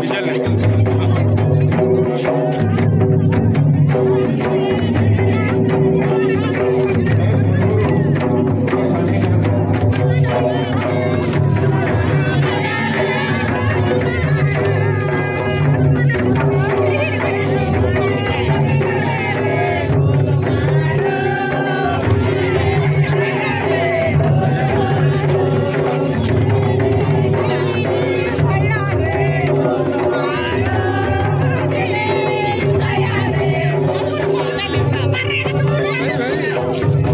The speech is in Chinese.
डिझेल नाही 没权。